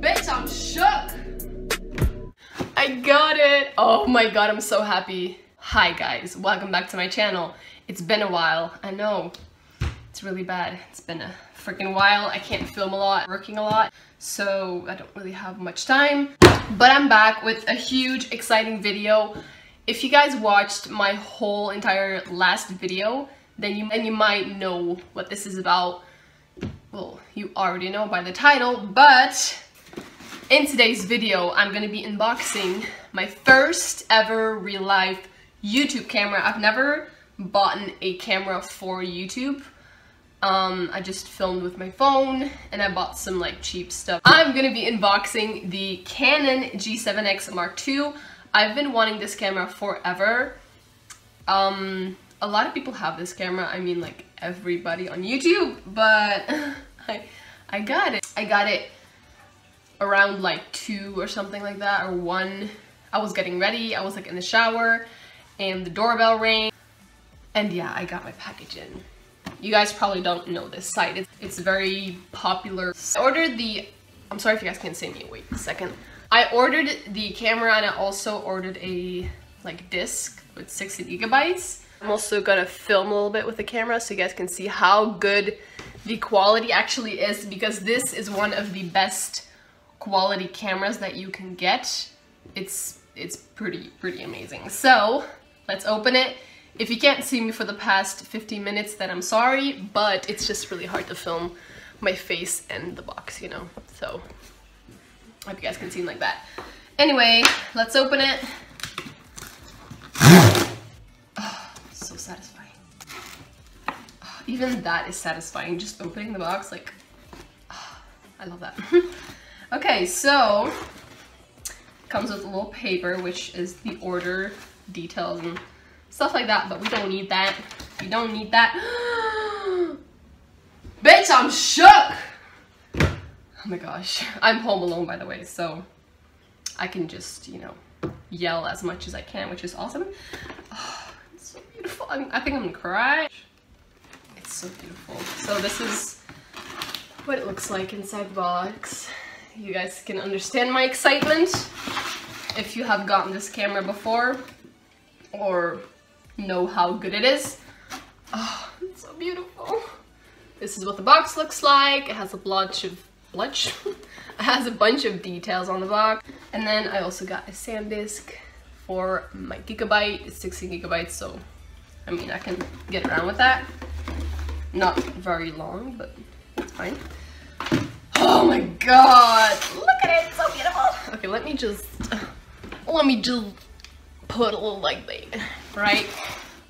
Bitch, I'm shook. I got it. Oh my god, I'm so happy. Hi guys, welcome back to my channel. It's been a while, I know. It's really bad. It's been a freaking while. I can't film a lot, working a lot, so I don't really have much time. But I'm back with a huge, exciting video. If you guys watched my whole entire last video, then you, then you might know what this is about. Well, you already know by the title, but in today's video, I'm gonna be unboxing my first ever real life YouTube camera. I've never bought a camera for YouTube. Um, I just filmed with my phone and I bought some like cheap stuff. I'm gonna be unboxing the Canon G7X Mark II. I've been wanting this camera forever. Um, a lot of people have this camera. I mean like everybody on YouTube, but I, I got it. I got it around like two or something like that or one. I was getting ready. I was like in the shower and the doorbell rang. And yeah I got my package in. You guys probably don't know this site. It's, it's very popular. I ordered the I'm sorry if you guys can't see me. Wait a second. I ordered the camera and I also ordered a like disc with 60 gigabytes. I'm also gonna film a little bit with the camera so you guys can see how good the quality actually is because this is one of the best quality cameras that you can get. It's it's pretty pretty amazing. So let's open it. If you can't see me for the past 15 minutes then I'm sorry, but it's just really hard to film my face and the box, you know. So I hope you guys can see like that. Anyway, let's open it. Oh, so satisfying. Even that is satisfying, just opening the box, like, oh, I love that. Okay, so comes with a little paper, which is the order details and stuff like that, but we don't need that. We don't need that. Bitch, I'm shook! Oh my gosh. I'm home alone, by the way, so I can just, you know, yell as much as I can, which is awesome. Oh, it's so beautiful. I'm, I think I'm gonna cry. So beautiful. So this is what it looks like inside the box you guys can understand my excitement if you have gotten this camera before or know how good it is. Oh, it's so beautiful. This is what the box looks like. It has a bunch of bunch. it has a bunch of details on the box. And then I also got a SanDisk for my gigabyte. It's 16 gigabytes, so I mean I can get around with that. Not very long, but it's fine. Oh my god! Look at it, it's so beautiful! Okay, let me just, let me just put a little like that, right?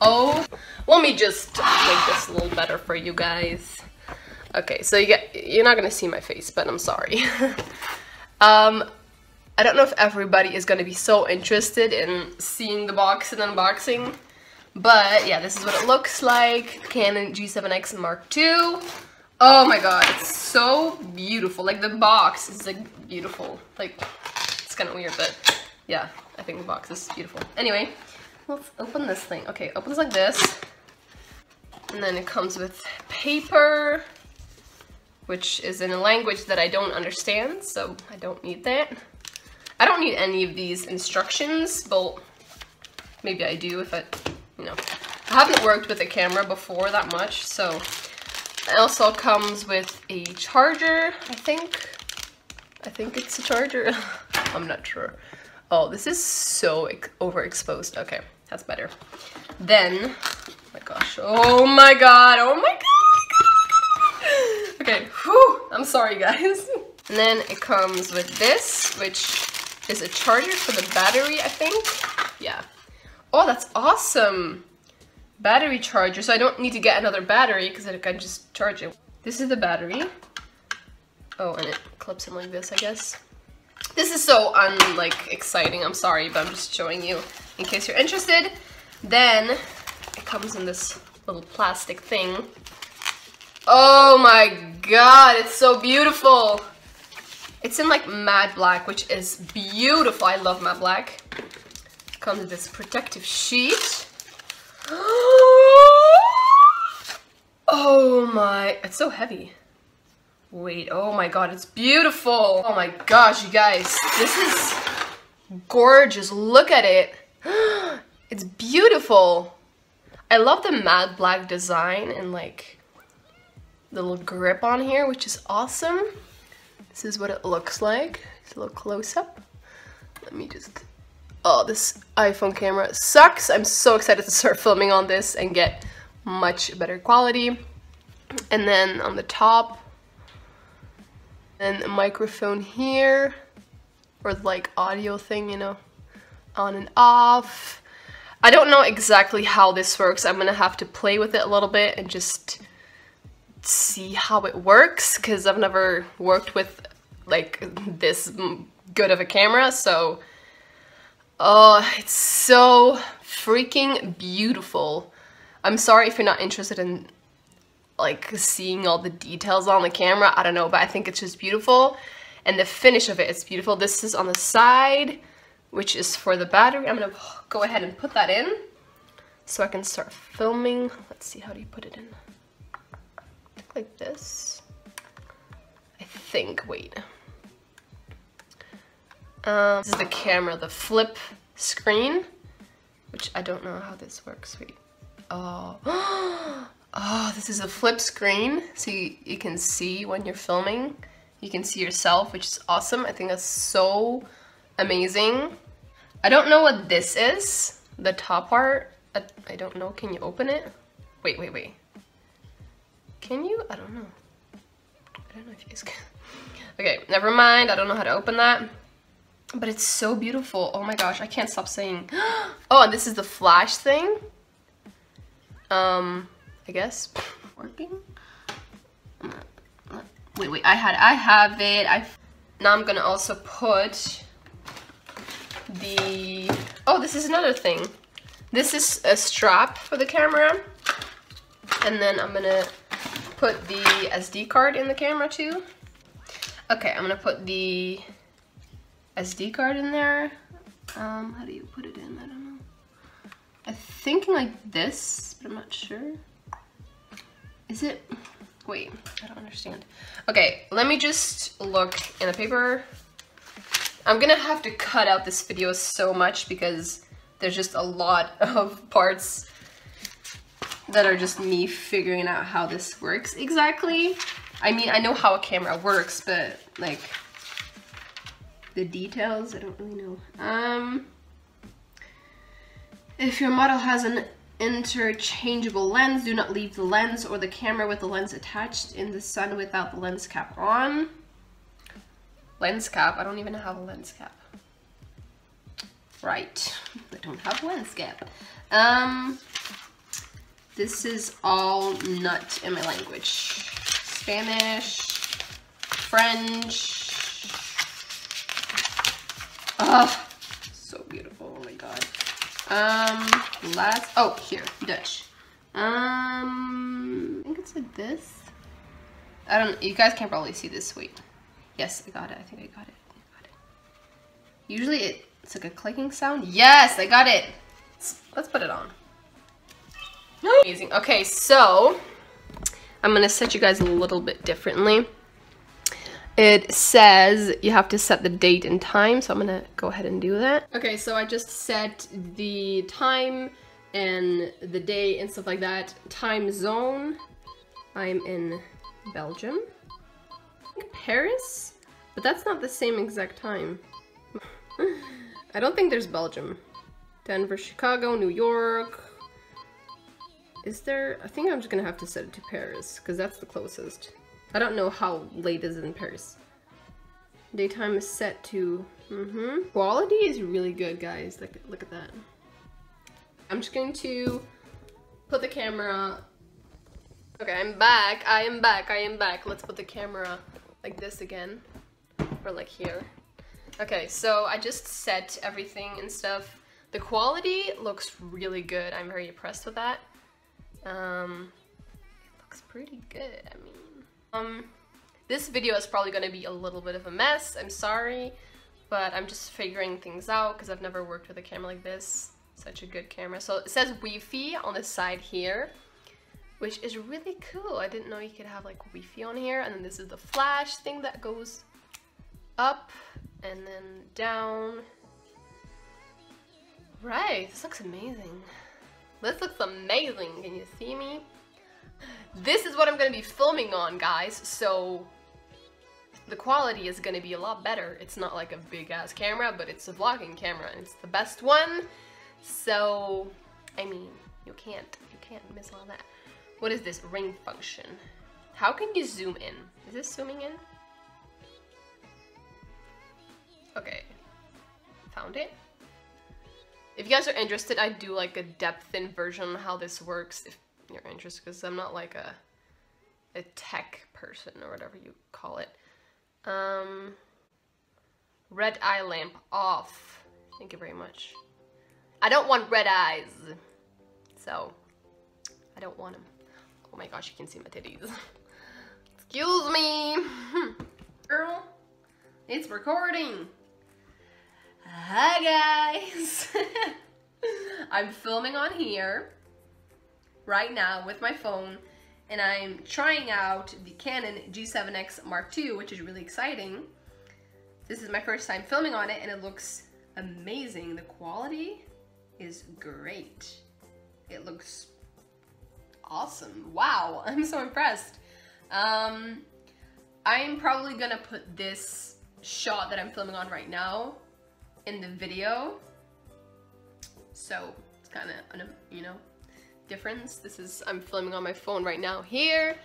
Oh, let me just make this a little better for you guys. Okay, so you get, you're not gonna see my face, but I'm sorry. um, I don't know if everybody is gonna be so interested in seeing the box and unboxing, but yeah, this is what it looks like. Canon G7X Mark II. Oh my god, it's so beautiful. Like the box is like beautiful. Like it's kind of weird, but yeah, I think the box is beautiful. Anyway, let's open this thing. Okay, opens like this. And then it comes with paper, which is in a language that I don't understand, so I don't need that. I don't need any of these instructions, but maybe I do if I, you know. I haven't worked with a camera before that much, so it also comes with a charger, I think. I think it's a charger. I'm not sure. Oh, this is so overexposed. Okay, that's better. Then, oh my gosh, oh my god, oh my god, oh okay, whew, I'm sorry guys. And then it comes with this, which is a charger for the battery, I think. Yeah. Oh, that's awesome battery charger, so I don't need to get another battery because I can just charge it. This is the battery. Oh, and it clips in like this, I guess. This is so unlike exciting, I'm sorry, but I'm just showing you in case you're interested. Then it comes in this little plastic thing. Oh my god, it's so beautiful. It's in like matte black, which is beautiful. I love matte black. Comes this protective sheet. oh my, it's so heavy. Wait, oh my god, it's beautiful. Oh my gosh, you guys, this is gorgeous. Look at it. it's beautiful. I love the matte black design and like the little grip on here, which is awesome. This is what it looks like. It's a little close up. Let me just, oh, this iPhone camera sucks. I'm so excited to start filming on this and get much better quality. And then on the top, and a microphone here, or like audio thing, you know, on and off. I don't know exactly how this works. I'm gonna have to play with it a little bit and just see how it works because I've never worked with like this good of a camera so oh it's so freaking beautiful. I'm sorry if you're not interested in like seeing all the details on the camera. I don't know but I think it's just beautiful. And the finish of it is beautiful. This is on the side which is for the battery. I'm gonna go ahead and put that in so I can start filming. Let's see how do you put it in? Like this? I think wait um, this is the camera, the flip screen, which I don't know how this works. Wait. Oh. Oh, this is a flip screen, so you, you can see when you're filming. You can see yourself, which is awesome. I think that's so amazing. I don't know what this is, the top part. I, I don't know. Can you open it? Wait, wait, wait. Can you? I don't know. I don't know if you guys can. Okay, never mind. I don't know how to open that. But it's so beautiful. Oh my gosh, I can't stop saying. oh, and this is the flash thing. Um, I guess. Working? Wait, wait, I had, I have it. I Now I'm gonna also put the, oh, this is another thing. This is a strap for the camera. And then I'm gonna put the SD card in the camera too. Okay, I'm gonna put the SD card in there. Um, how do you put it in? I don't know. I think like this, but I'm not sure. Is it? Wait, I don't understand. Okay, let me just look in the paper. I'm gonna have to cut out this video so much because there's just a lot of parts that are just me figuring out how this works exactly. I mean, I know how a camera works, but like, the details, I don't really know. Um, if your model has an interchangeable lens, do not leave the lens or the camera with the lens attached in the sun without the lens cap on. Lens cap, I don't even have a lens cap. Right, I don't have a lens cap. Um, this is all nut in my language. Spanish, French, Oh, so beautiful. Oh my god. Um, last, oh, here, Dutch. Um, I think it's like this. I don't, you guys can't probably see this. Wait. Yes, I got it. I think I got it. I got it. Usually it, it's like a clicking sound. Yes, I got it. Let's, let's put it on. Amazing. Okay, so I'm gonna set you guys a little bit differently it says you have to set the date and time, so I'm gonna go ahead and do that. Okay, so I just set the time and the day and stuff like that. Time zone, I'm in Belgium. Paris? But that's not the same exact time. I don't think there's Belgium. Denver, Chicago, New York. Is there? I think I'm just gonna have to set it to Paris because that's the closest. I don't know how late is in Paris. Daytime is set to, mm-hmm. Quality is really good, guys. Look, look at that. I'm just going to put the camera, okay, I'm back, I am back, I am back. Let's put the camera like this again, or like here. Okay, so I just set everything and stuff. The quality looks really good. I'm very impressed with that. Um, it looks pretty good, I mean. Um, this video is probably going to be a little bit of a mess, I'm sorry, but I'm just figuring things out because I've never worked with a camera like this. Such a good camera. So it says Wi-Fi on the side here, which is really cool. I didn't know you could have like Wi-Fi on here. And then this is the flash thing that goes up and then down. Right, this looks amazing. This looks amazing. Can you see me? This is what I'm gonna be filming on, guys. So the quality is gonna be a lot better. It's not like a big ass camera, but it's a vlogging camera and it's the best one. So, I mean, you can't, you can't miss on that. What is this ring function? How can you zoom in? Is this zooming in? Okay, found it. If you guys are interested, I do like a depth in version on how this works if you're interested because I'm not like a a tech person or whatever you call it. Um, red eye lamp off. Thank you very much. I don't want red eyes. So, I don't want them. Oh my gosh, you can see my titties. Excuse me. Girl, it's recording. Hi guys. I'm filming on here right now with my phone and I'm trying out the Canon G7X Mark II, which is really exciting. This is my first time filming on it and it looks amazing. The quality is great. It looks awesome. Wow, I'm so impressed. Um, I'm probably gonna put this shot that I'm filming on right now in the video. So it's kind of, you know, difference. This is, I'm filming on my phone right now here.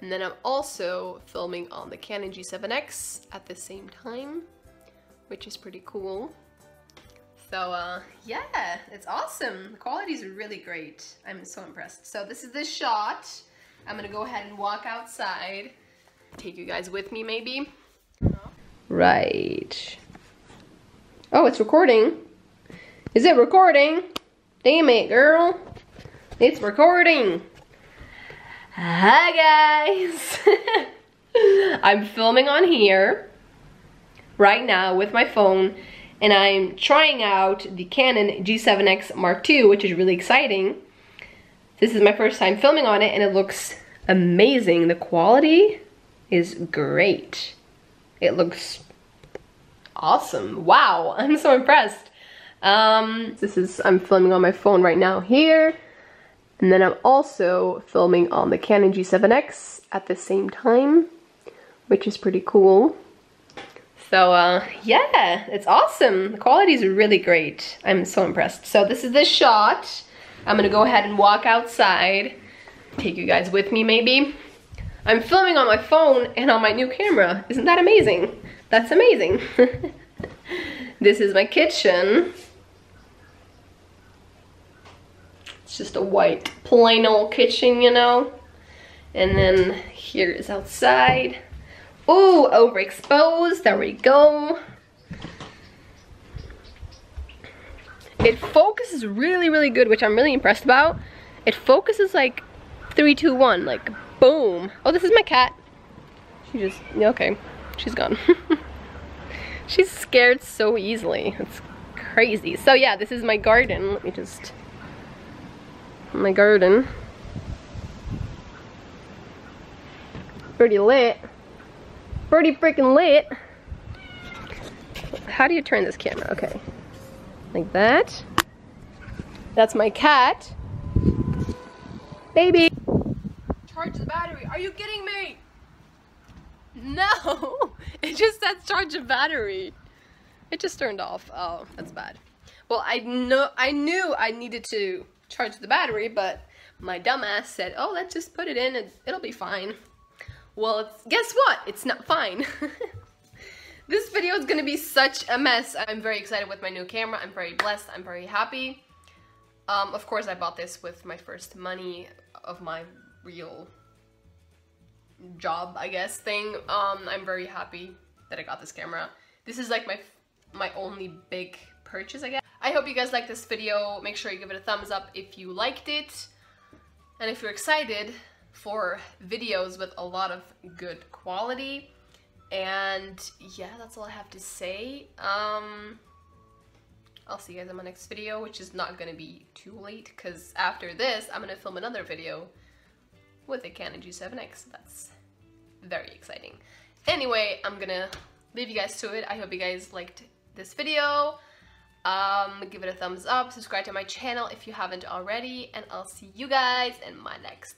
And then I'm also filming on the Canon G7X at the same time, which is pretty cool. So uh, yeah, it's awesome. The quality is really great. I'm so impressed. So this is the shot. I'm gonna go ahead and walk outside. Take you guys with me maybe. Right. Oh, it's recording. Is it recording? Damn it, girl. It's recording. Hi, guys. I'm filming on here right now with my phone and I'm trying out the Canon G7X Mark II, which is really exciting. This is my first time filming on it and it looks amazing. The quality is great. It looks awesome. Wow, I'm so impressed. Um, this is, I'm filming on my phone right now here. And then I'm also filming on the Canon G7X at the same time, which is pretty cool. So uh, yeah, it's awesome. The quality is really great. I'm so impressed. So this is the shot. I'm gonna go ahead and walk outside. Take you guys with me maybe. I'm filming on my phone and on my new camera. Isn't that amazing? That's amazing. this is my kitchen. It's just a white plain old kitchen, you know? And then here is outside. Oh, overexposed, there we go. It focuses really, really good, which I'm really impressed about. It focuses like three, two, one, like boom. Oh, this is my cat. She just, okay, she's gone. she's scared so easily. It's crazy. So yeah, this is my garden. Let me just my garden. Pretty lit. Pretty freaking lit. How do you turn this camera? Okay. Like that. That's my cat. Baby. Charge the battery. Are you kidding me? No. It just says charge the battery. It just turned off. Oh, that's bad. Well, I know I knew I needed to charge the battery, but my dumbass said, oh, let's just put it in and it'll be fine. Well, guess what? It's not fine. this video is gonna be such a mess. I'm very excited with my new camera. I'm very blessed. I'm very happy. Um, of course, I bought this with my first money of my real job, I guess, thing. Um, I'm very happy that I got this camera. This is like my my only big purchase, I guess. I hope you guys liked this video. Make sure you give it a thumbs up if you liked it. And if you're excited for videos with a lot of good quality. And yeah, that's all I have to say. Um, I'll see you guys in my next video, which is not gonna be too late because after this, I'm gonna film another video with a Canon G7X. That's very exciting. Anyway, I'm gonna leave you guys to it. I hope you guys liked this video. Um, give it a thumbs up, subscribe to my channel if you haven't already, and I'll see you guys in my next